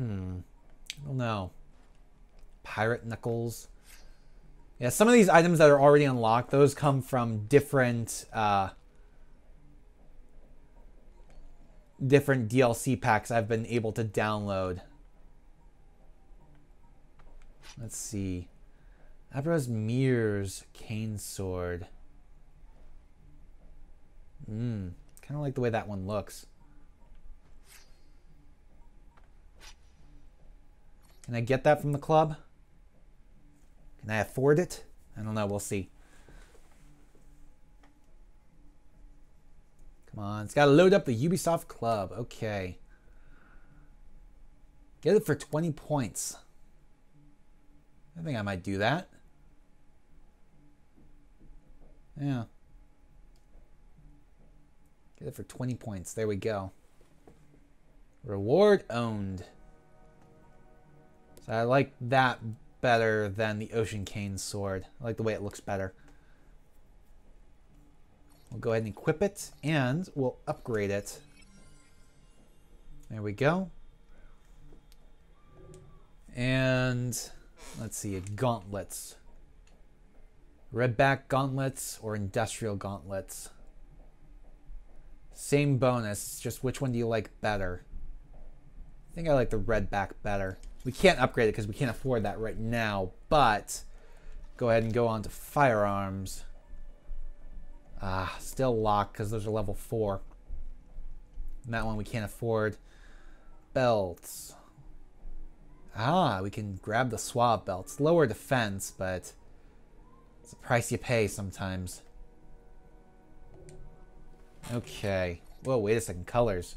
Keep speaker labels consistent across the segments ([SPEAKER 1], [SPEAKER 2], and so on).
[SPEAKER 1] Hmm. I don't know. Pirate Knuckles. Yeah, some of these items that are already unlocked, those come from different uh, different DLC packs I've been able to download. Let's see. Arbaaz Mir's Cane Sword. Mmm. Kind of like the way that one looks. Can I get that from the club? Can I afford it? I don't know. We'll see. Come on. It's got to load up the Ubisoft Club. Okay. Get it for 20 points. I think I might do that. Yeah. Get it for 20 points. There we go. Reward owned. I like that better than the Ocean Cane sword. I like the way it looks better. We'll go ahead and equip it and we'll upgrade it. There we go. And let's see, gauntlets. Redback gauntlets or industrial gauntlets. Same bonus, just which one do you like better? I think I like the redback better. We can't upgrade it because we can't afford that right now, but go ahead and go on to firearms. Ah, still locked because those are level 4. And that one we can't afford. Belts. Ah, we can grab the swab belts. Lower defense, but it's a price you pay sometimes. Okay. Whoa, wait a second. Colors.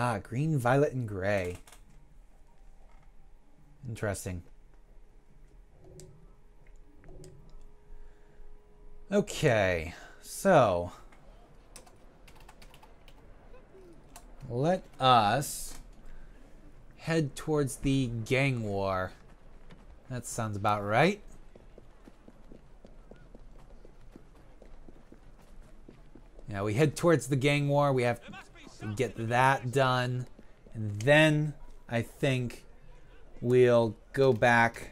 [SPEAKER 1] Ah, green, violet, and gray. Interesting. Okay, so let us head towards the gang war. That sounds about right. Yeah, we head towards the gang war. We have get that done. And then I think we'll go back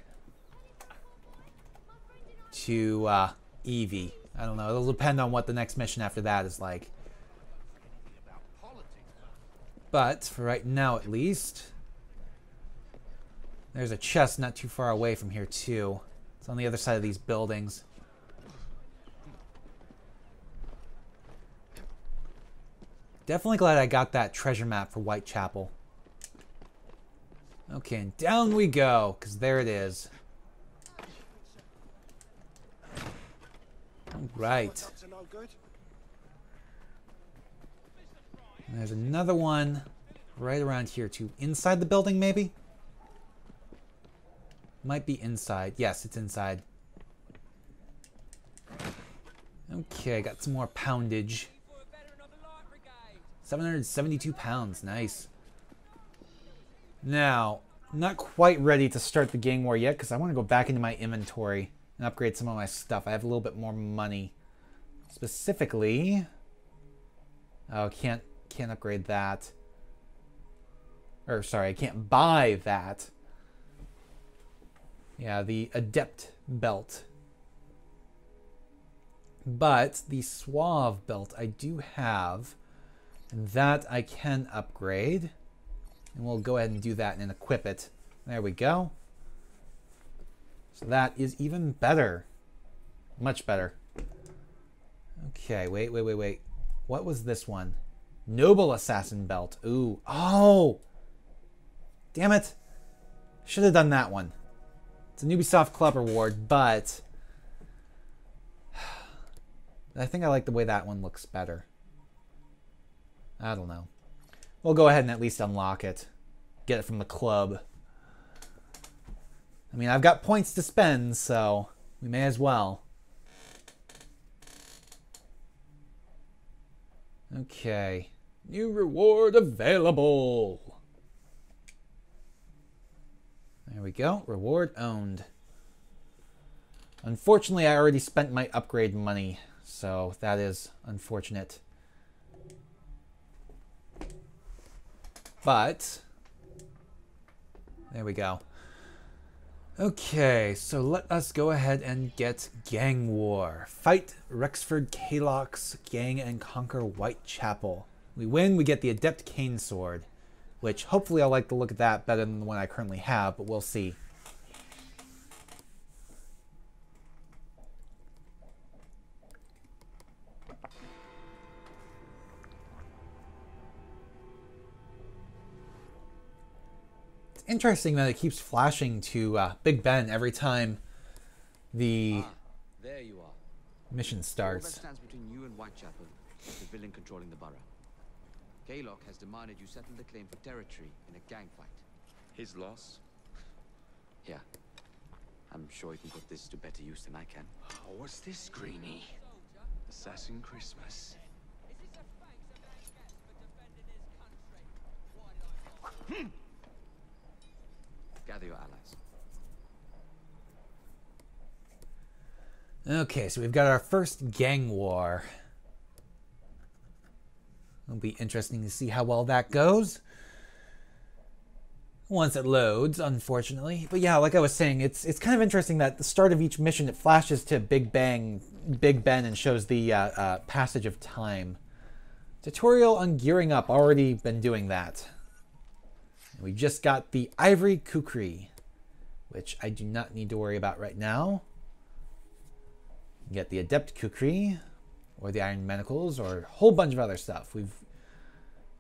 [SPEAKER 1] to uh, Evie. I don't know. It'll depend on what the next mission after that is like. But for right now, at least, there's a chest not too far away from here too. It's on the other side of these buildings. Definitely glad I got that treasure map for Whitechapel. Okay, and down we go, because there it is. Right. there's another one right around here too. Inside the building, maybe? Might be inside. Yes, it's inside. Okay, got some more poundage. 772 pounds. Nice. Now, not quite ready to start the gang war yet because I want to go back into my inventory and upgrade some of my stuff. I have a little bit more money. Specifically, oh, can't can't upgrade that. Or sorry, I can't buy that. Yeah, the adept belt. But the SWAV belt I do have and that I can upgrade. And we'll go ahead and do that and equip it. There we go. So that is even better. Much better. Okay, wait, wait, wait, wait. What was this one? Noble Assassin Belt. Ooh. Oh! Damn it. Should have done that one. It's a Ubisoft Club reward, but... I think I like the way that one looks better. I don't know. We'll go ahead and at least unlock it. Get it from the club. I mean, I've got points to spend, so we may as well. Okay. New reward available. There we go. Reward owned. Unfortunately, I already spent my upgrade money, so that is unfortunate. But there we go. Okay, so let us go ahead and get Gang War. Fight Rexford Kaylock's gang and conquer Whitechapel. We win, we get the Adept Cane Sword, which hopefully I'll like the look of that better than the one I currently have, but we'll see. Interesting that it keeps flashing to uh, Big Ben every time the
[SPEAKER 2] ah, there you are.
[SPEAKER 1] mission starts.
[SPEAKER 2] stands between you and Whitechapel, the villain controlling the borough. Kaylock has demanded you settle the claim for territory in a gang fight.
[SPEAKER 3] His loss?
[SPEAKER 2] Yeah. I'm sure he can put this to better use than I can.
[SPEAKER 3] Oh, what's this, Greeny? Assassin Christmas.
[SPEAKER 2] Hmm. Gather your allies.
[SPEAKER 1] Okay, so we've got our first gang war. It'll be interesting to see how well that goes. Once it loads, unfortunately. But yeah, like I was saying, it's it's kind of interesting that the start of each mission it flashes to Big Bang, Big Ben, and shows the uh, uh, passage of time. Tutorial on gearing up. Already been doing that. We just got the Ivory Kukri, which I do not need to worry about right now. Get the Adept Kukri, or the Iron Manacles, or a whole bunch of other stuff. We've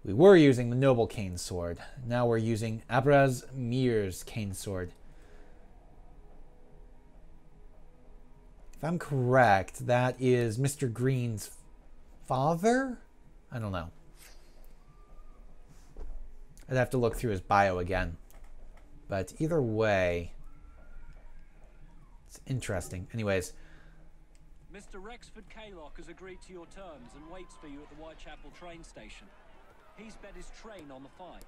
[SPEAKER 1] we were using the Noble Cane Sword. Now we're using Arbaaz Mir's Cane Sword. If I'm correct, that is Mr. Green's father? I don't know. I'd have to look through his bio again. But either way, it's interesting. Anyways.
[SPEAKER 4] Mr. Rexford Kaylock has agreed to your terms and waits for you at the Whitechapel train station. He's bet his train on the fight.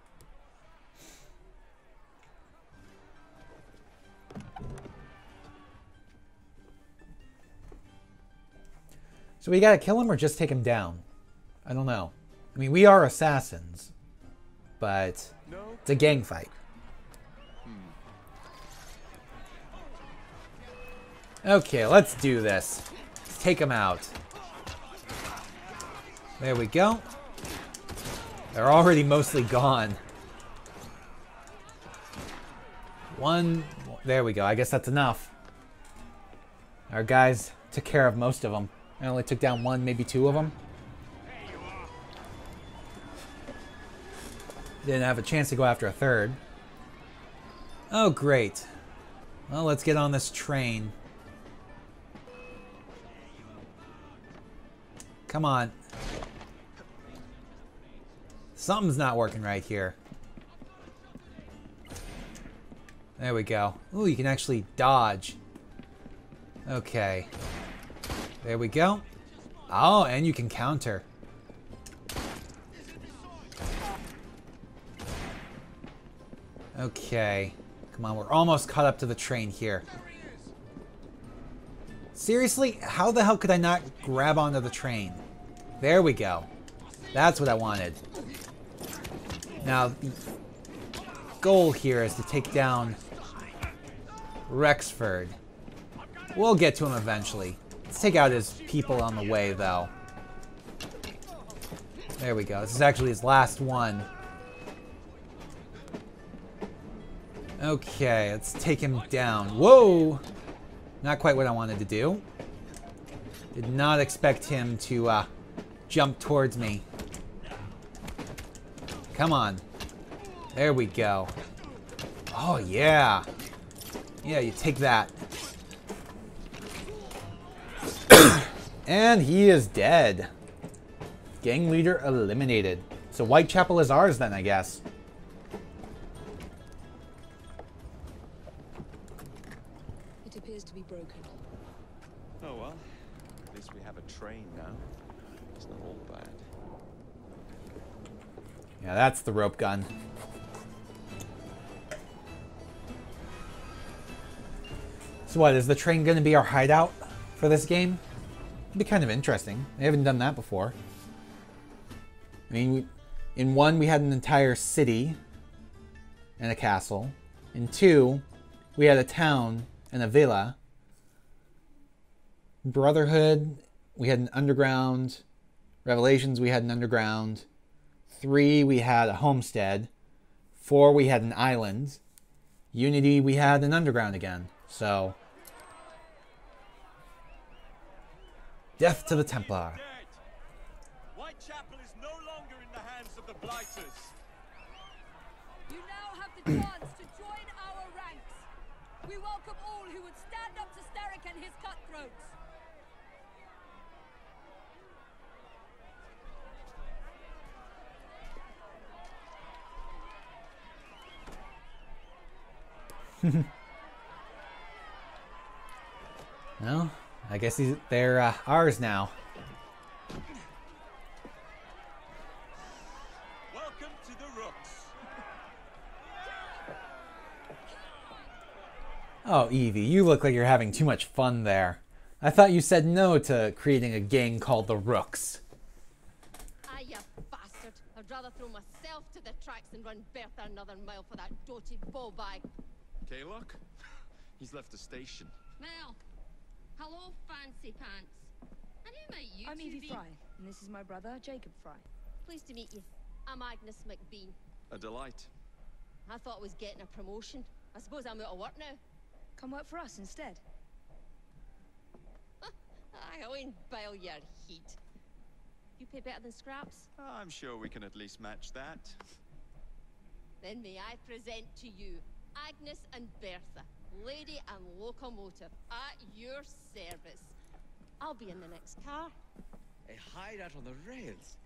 [SPEAKER 1] So we gotta kill him or just take him down? I don't know. I mean, we are assassins but it's a gang fight. Hmm. Okay, let's do this. Let's take them out. There we go. They're already mostly gone. One, there we go. I guess that's enough. Our guys took care of most of them. I only took down one, maybe two of them. Didn't have a chance to go after a third. Oh, great. Well, let's get on this train. Come on. Something's not working right here. There we go. Ooh, you can actually dodge. Okay. There we go. Oh, and you can counter. Okay. Come on, we're almost caught up to the train here. Seriously? How the hell could I not grab onto the train? There we go. That's what I wanted. Now, the goal here is to take down Rexford. We'll get to him eventually. Let's take out his people on the way, though. There we go. This is actually his last one. Okay, let's take him down. Whoa! Not quite what I wanted to do. Did not expect him to uh, jump towards me. Come on. There we go. Oh, yeah. Yeah, you take that. and he is dead. Gang leader eliminated. So Whitechapel is ours then, I guess. Yeah, that's the rope gun. So what, is the train going to be our hideout for this game? It'd be kind of interesting. I haven't done that before. I mean, In one, we had an entire city and a castle. In two, we had a town and a villa. Brotherhood, we had an underground. Revelations, we had an underground. Three, we had a homestead. Four, we had an island. Unity, we had an underground again. So, death to the Templar.
[SPEAKER 5] Whitechapel is no longer in the hands of the Blighters.
[SPEAKER 6] You now have the chance to join our ranks. We welcome all who would stand up to Starrick and his cutthroats.
[SPEAKER 1] No, I guess these, they're uh, ours now.
[SPEAKER 5] Welcome to the Rooks.
[SPEAKER 1] Oh, Evie, you look like you're having too much fun there. I thought you said no to creating a gang called the Rooks.
[SPEAKER 7] Ah, you bastard. I'd rather throw myself to the tracks than run Bertha another mile for that doted ball bag.
[SPEAKER 3] Kaylock? He's left the station.
[SPEAKER 7] Mel, hello, fancy pants. And who might you
[SPEAKER 6] I'm
[SPEAKER 7] two
[SPEAKER 6] Evie
[SPEAKER 7] be?
[SPEAKER 6] Frye, and this is my brother, Jacob Frye.
[SPEAKER 7] Pleased to meet you. I'm Agnes MacBean.
[SPEAKER 3] A delight.
[SPEAKER 7] I thought I was getting a promotion. I suppose I'm out of work now.
[SPEAKER 6] Come work for us instead.
[SPEAKER 7] I won't bile your heat. You pay better than scraps?
[SPEAKER 3] I'm sure we can at least match that.
[SPEAKER 7] Then may I present to you Agnes and Bertha, lady and locomotive, at your service. I'll be in the next car.
[SPEAKER 2] A hideout on the rails.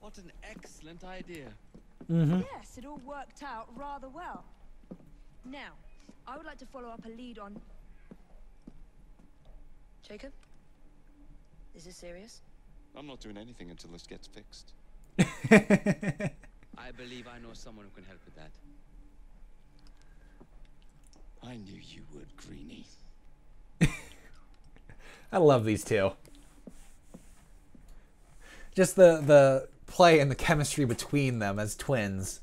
[SPEAKER 2] What an excellent idea. Mm-hmm.
[SPEAKER 6] Yes, it all worked out rather well. Now, I would like to follow up a lead on. Jacob? Is this serious?
[SPEAKER 3] I'm not doing anything until this gets fixed.
[SPEAKER 2] I believe I know someone who can help with that.
[SPEAKER 3] I knew you would, Greenie.
[SPEAKER 1] I love these two. Just the the play and the chemistry between them as twins.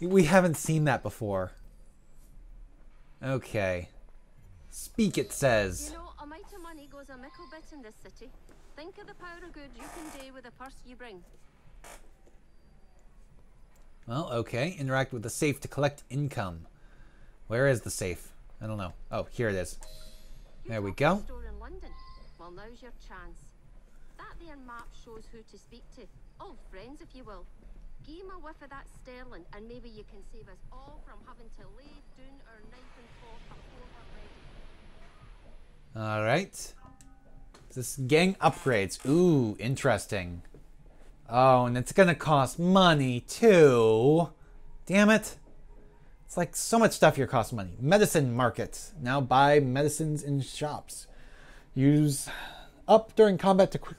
[SPEAKER 1] We haven't seen that before. Okay. Speak it says.
[SPEAKER 7] You know, a mite of money goes a mickle bit in this city. Think of the power of good you can do with the purse you bring.
[SPEAKER 1] Well, okay. Interact with the safe to collect income. Where is the safe? I don't know. Oh, here it is. There we go.
[SPEAKER 7] store in London. Well, now's your chance. That there map shows who to speak to. Old friends, if you will. Give him a whiff of that sterling, and maybe you can save us all from having to lay down our knife and fork before we're ready.
[SPEAKER 1] All right. This gang upgrades. Ooh, interesting. Oh, and it's gonna cost money too. Damn it. It's like so much stuff here costs money. Medicine market. Now buy medicines in shops. Use up during combat to quick,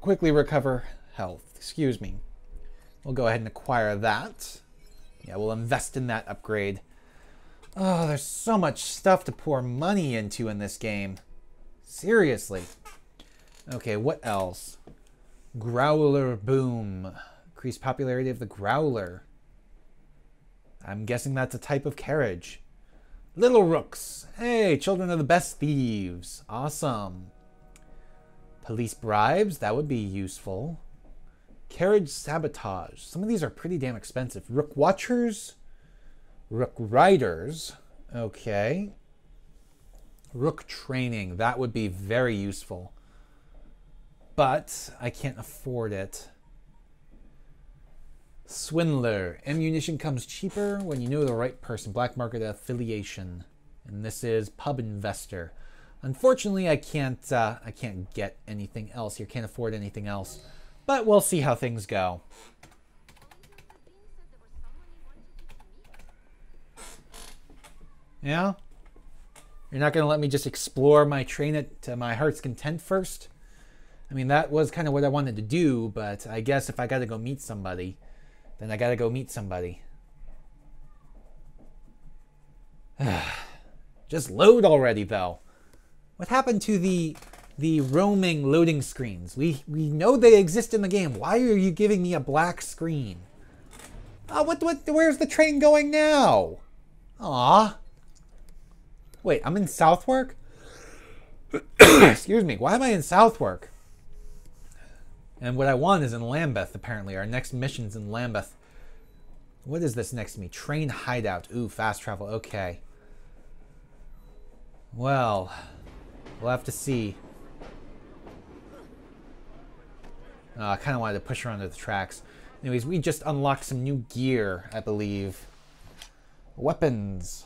[SPEAKER 1] quickly recover health. Excuse me. We'll go ahead and acquire that. Yeah, we'll invest in that upgrade. Oh, there's so much stuff to pour money into in this game. Seriously. Okay, what else? Growler Boom. Increased popularity of the Growler. I'm guessing that's a type of carriage. Little Rooks. Hey, children of the best thieves. Awesome. Police bribes. That would be useful. Carriage sabotage. Some of these are pretty damn expensive. Rook Watchers. Rook Riders. Okay. Rook training. That would be very useful. But I can't afford it. Swindler. Ammunition comes cheaper when you know the right person. Black market affiliation. And this is Pub Investor. Unfortunately, I can't. Uh, I can't get anything else here. Can't afford anything else. But we'll see how things go. Yeah. You're not going to let me just explore my train to my heart's content first? I mean, that was kind of what I wanted to do, but I guess if I got to go meet somebody, then I got to go meet somebody. just load already, though. What happened to the the roaming loading screens. We we know they exist in the game. Why are you giving me a black screen? Oh, what what where's the train going now? Ah. Wait, I'm in Southwark? Excuse me. Why am I in Southwark? And what I want is in Lambeth, apparently. Our next mission's in Lambeth. What is this next to me? Train hideout. Ooh, fast travel. Okay. Well, we'll have to see. Uh, I kind of wanted to push her under the tracks. Anyways, we just unlocked some new gear, I believe. Weapons.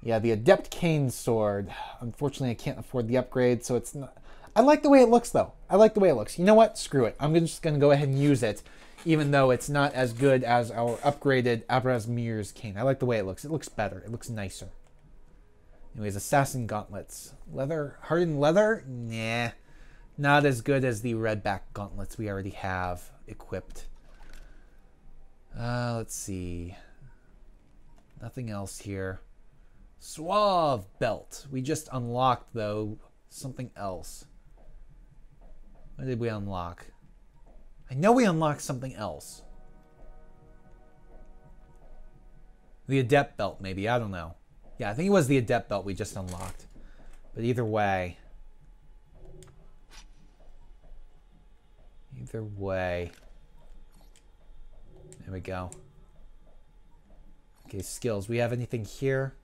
[SPEAKER 1] Yeah, the Adept Cane Sword. Unfortunately, I can't afford the upgrade, so it's not... I like the way it looks, though. I like the way it looks. You know what? Screw it. I'm just going to go ahead and use it, even though it's not as good as our upgraded Arbaaz Mir's cane. I like the way it looks. It looks better. It looks nicer. Anyways, Assassin Gauntlets. Leather? Hardened leather? Nah. Not as good as the Redback Gauntlets we already have equipped. Uh, let's see. Nothing else here. Suave Belt. We just unlocked, though, something else. What did we unlock? I know we unlocked something else. The Adept Belt, maybe. I don't know. Yeah, I think it was the Adept Belt we just unlocked. But either way. Either way. There we go. Okay, skills. We have anything here?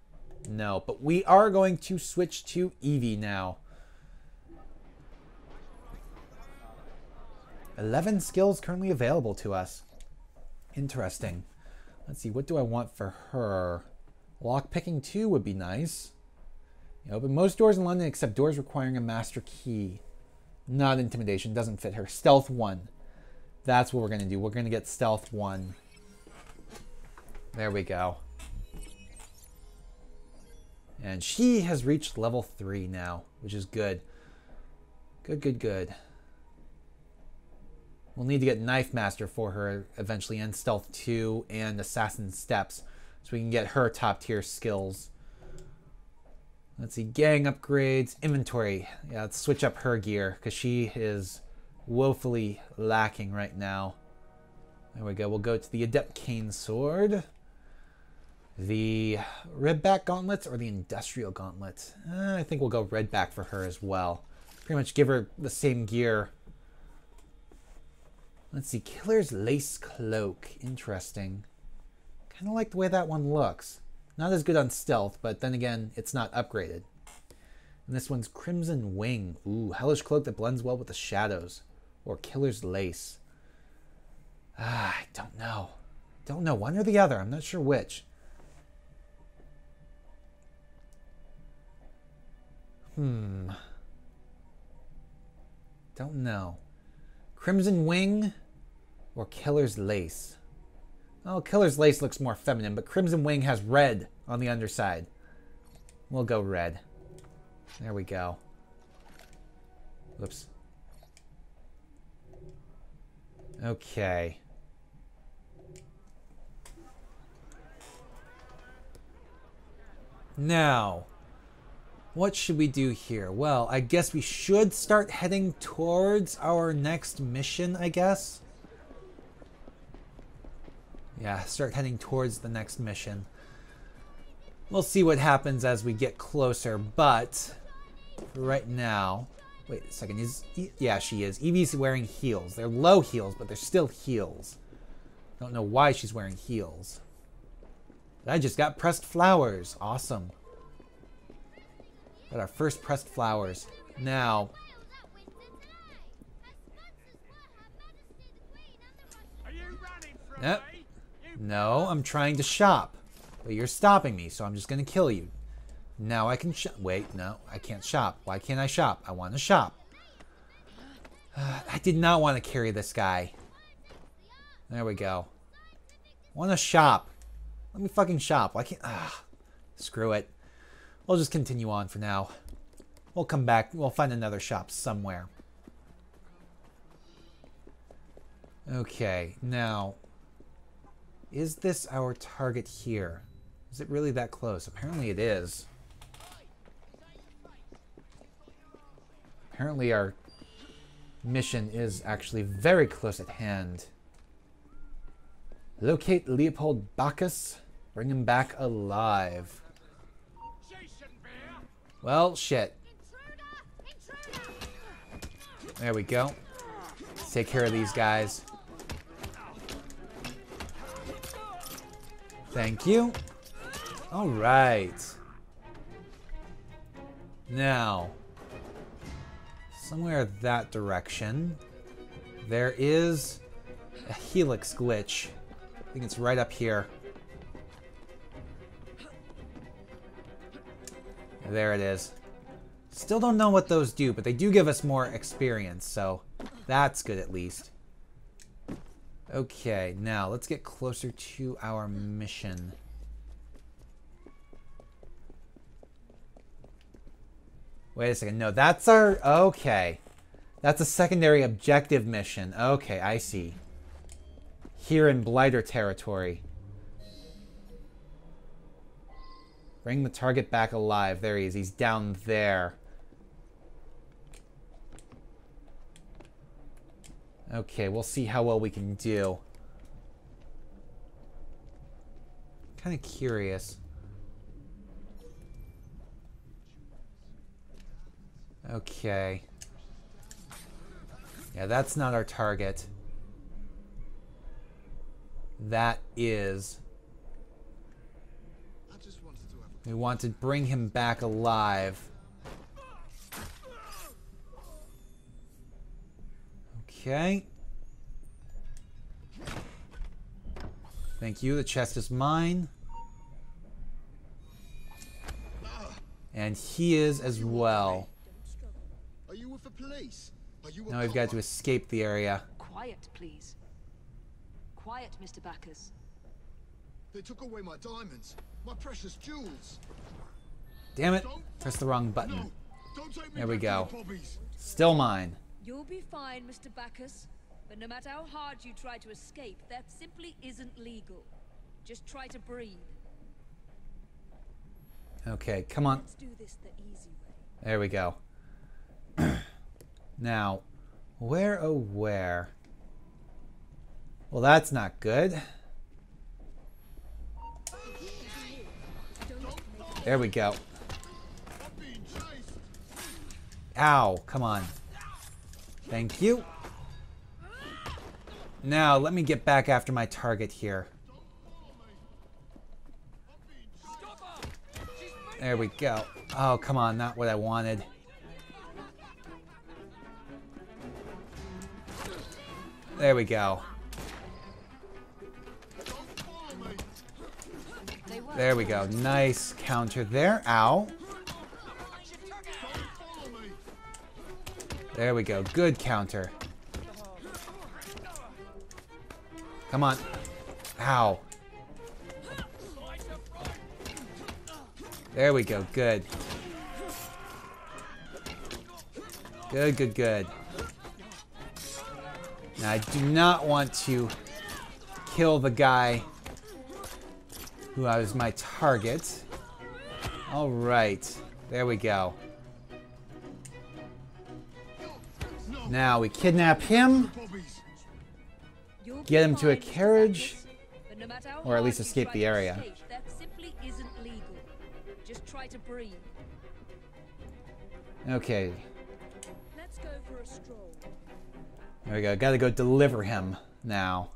[SPEAKER 1] No, but we are going to switch to Evie now. 11 skills currently available to us. Interesting. Let's see, what do I want for her? Lockpicking 2 would be nice. You open most doors in London except doors requiring a master key. Not intimidation, doesn't fit her. Stealth 1. That's what we're going to do. We're going to get stealth 1. There we go. And she has reached level 3 now, which is good. Good, good, good. We'll need to get Knife Master for her eventually, and Stealth 2 and Assassin Steps, so we can get her top tier skills. Let's see, gang upgrades, inventory. Yeah, let's switch up her gear, because she is woefully lacking right now. There we go. We'll go to the Adept Cane Sword. The Redback Gauntlets or the Industrial Gauntlet? Uh, I think we'll go Redback for her as well. Pretty much give her the same gear. Let's see, Killer's Lace Cloak. Interesting. Kind of like the way that one looks. Not as good on stealth, but then again, it's not upgraded. And this one's Crimson Wing. Ooh, Hellish Cloak that blends well with the shadows. Or Killer's Lace. Ah, I don't know. Don't know, one or the other. I'm not sure which. Hmm. Don't know. Crimson Wing or Killer's Lace? Oh, Killer's Lace looks more feminine, but Crimson Wing has red on the underside. We'll go red. There we go. Oops. Okay. Now, what should we do here? Well, I guess we should start heading towards our next mission, I guess. Yeah, start heading towards the next mission. We'll see what happens as we get closer, but right now... Wait a second, is... Yeah, she is. Evie's wearing heels. They're low heels, but they're still heels. Don't know why she's wearing heels. I just got pressed flowers. Awesome. Got our first pressed flowers. Now. No, I'm trying to shop. But you're stopping me, so I'm just going to kill you. Now I can shop. Wait, no, I can't shop. Why can't I shop? I want to shop. Uh, I did not want to carry this guy. There we go. want to shop. Let me fucking shop. Why can't... Ah, screw it. We'll just continue on for now. We'll come back. We'll find another shop somewhere. Okay, now, is this our target here? Is it really that close? Apparently it is. Apparently our mission is actually very close at hand. Locate Leopold Bacchus. Bring him back alive. Well, shit. There we go. Let's take care of these guys. Thank you. All right. Now, somewhere that direction, there is a helix glitch. I think it's right up here. There it is. Still don't know what those do, but they do give us more experience, so that's good at least. Okay, now let's get closer to our mission. Wait a second. No, that's our... Okay. That's a secondary objective mission. Okay, I see. Here in Blighter territory. Bring the target back alive. There he is. He's down there. Okay, we'll see how well we can do. Kind of curious. Okay. Yeah, that's not our target. That is. We want to bring him back alive. Okay. Thank you. The chest is mine. And he is as well.
[SPEAKER 8] Are you with the police? Are you
[SPEAKER 1] Now we've got to escape the area.
[SPEAKER 9] Quiet, please. Quiet, Mr. Bacchus.
[SPEAKER 8] They took away my diamonds, my precious jewels.
[SPEAKER 1] Damn it. Press the wrong button.
[SPEAKER 8] No, don't take me
[SPEAKER 1] There we go. Still mine.
[SPEAKER 6] You'll be fine, Mr. Bacchus. But no matter how hard you try to escape, that simply isn't legal. Just try to breathe.
[SPEAKER 1] Okay, come on.
[SPEAKER 6] Let's do this the easy way.
[SPEAKER 1] There we go. now, where oh where? Well, that's not good. There we go. Ow, come on. Thank you. Now, let me get back after my target here. There we go. Oh, come on, not what I wanted. There we go. There we go. Nice counter there. Ow. There we go. Good counter. Come on. Ow. There we go. Good. Good, good, good. Now, I do not want to kill the guy who was my target. All right. There we go. Now we kidnap him. Get him to a carriage, or at least escape the area. Okay. There we go. Gotta go deliver him now.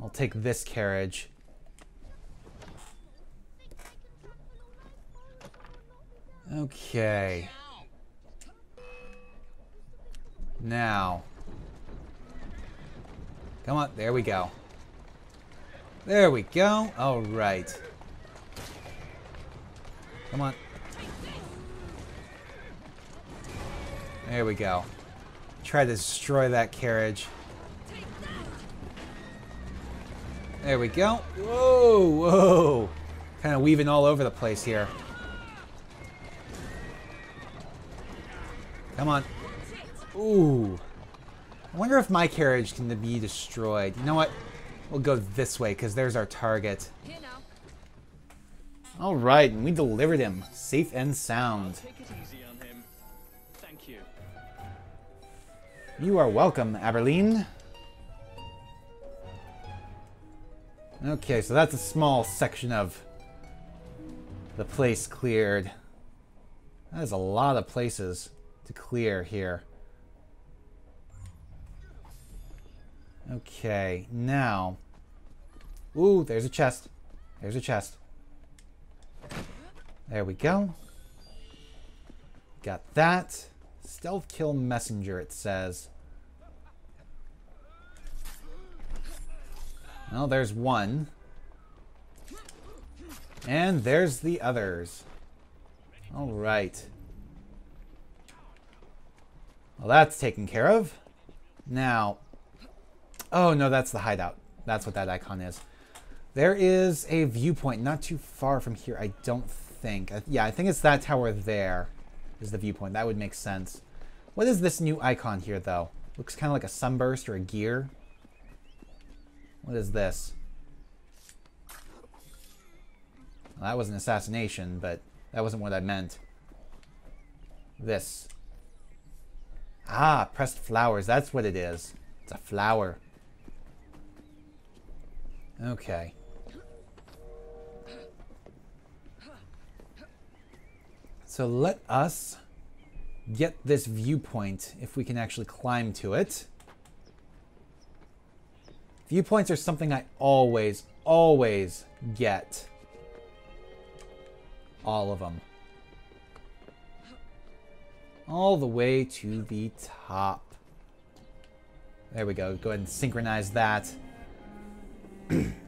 [SPEAKER 1] I'll take this carriage. Okay. Now. Come on. There we go. There we go. All right. Come on. There we go. Try to destroy that carriage. There we go. Whoa, whoa. Kind of weaving all over the place here. Come on. Ooh. I wonder if my carriage can be destroyed. You know what? We'll go this way, because there's our target. Alright, and we delivered him. Safe and sound. You are welcome, Abberline. Okay, so that's a small section of the place cleared. That is a lot of places to clear here. Okay, now... Ooh, there's a chest. There's a chest. There we go. Got that. Stealth kill messenger, it says. Well, there's one. And there's the others. All right. Well, that's taken care of. Now, oh no, that's the hideout. That's what that icon is. There is a viewpoint not too far from here, I don't think. Yeah, I think it's that tower there is the viewpoint. That would make sense. What is this new icon here, though? Looks kind of like a sunburst or a gear. What is this? Well, that was an assassination, but that wasn't what I meant. This. Ah, pressed flowers. That's what it is. It's a flower. Okay. So let us get this viewpoint if we can actually climb to it. Viewpoints are something I always, always get. All of them. All the way to the top. There we go. Go ahead and synchronize that.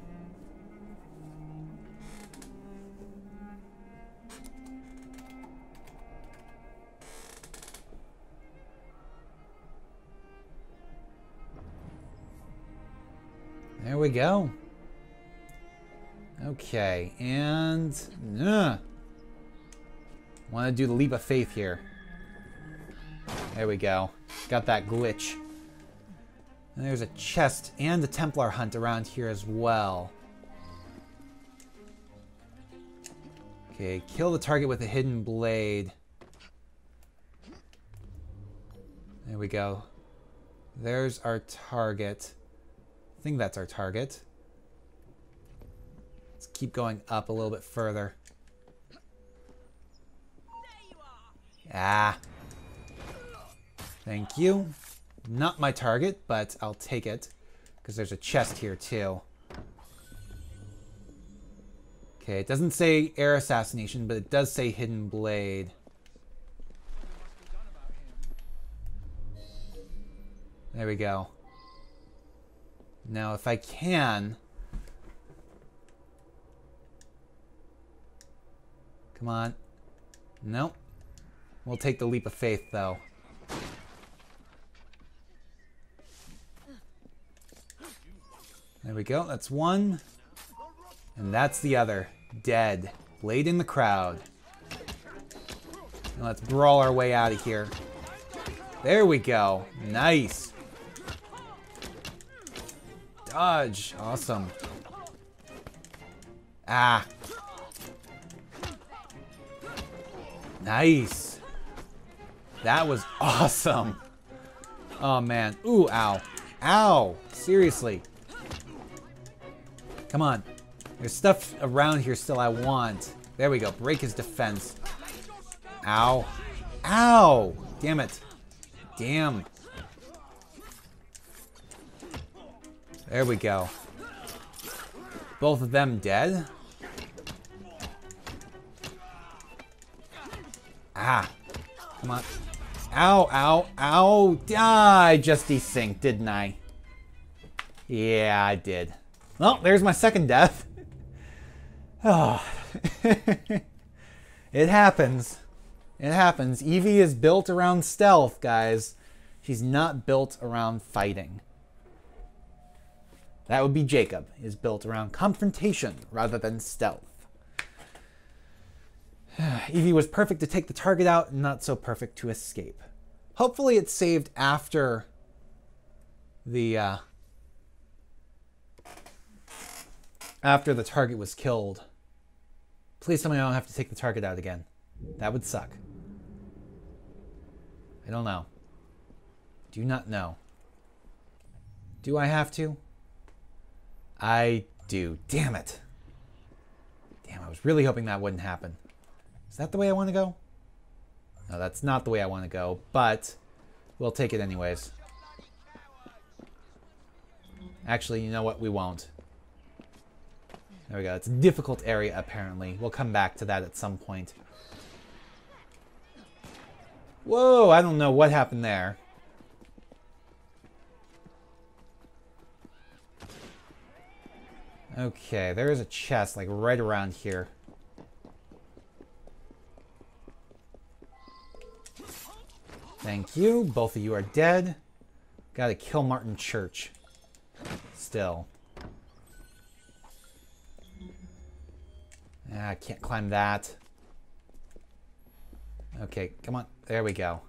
[SPEAKER 1] we go. Okay, and... Uh, Want to do the leap of faith here. There we go. Got that glitch. And there's a chest and a Templar hunt around here as well. Okay, kill the target with a hidden blade. There we go. There's our target. I think that's our target. Let's keep going up a little bit further. Ah. Thank you. Not my target, but I'll take it. Because there's a chest here, too. Okay, it doesn't say air assassination, but it does say hidden blade. There we go. Now, if I can... Come on. Nope. We'll take the leap of faith, though. There we go. That's one. And that's the other. Dead. Laid in the crowd. Let's brawl our way out of here. There we go. Nice. Awesome. Ah. Nice. That was awesome. Oh, man. Ooh, ow. Ow. Seriously. Come on. There's stuff around here still I want. There we go. Break his defense. Ow. Ow. Damn it. Damn. There we go. Both of them dead? Ah. Come on. Ow, ow, ow. Ah, I just desynced, didn't I? Yeah, I did. Well, there's my second death. Oh. it happens. It happens. Evie is built around stealth, guys. She's not built around fighting. That would be Jacob, is built around confrontation rather than stealth. Evie was perfect to take the target out, not so perfect to escape. Hopefully it's saved after the uh, after the target was killed. Please tell me I don't have to take the target out again. That would suck. I don't know. Do not know. Do I have to? I do. Damn it. Damn, I was really hoping that wouldn't happen. Is that the way I want to go? No, that's not the way I want to go, but we'll take it anyways. Actually, you know what? We won't. There we go. It's a difficult area, apparently. We'll come back to that at some point. Whoa, I don't know what happened there. Okay, there is a chest, like, right around here. Thank you. Both of you are dead. Gotta kill Martin Church. Still. Ah, I can't climb that. Okay, come on. There we go.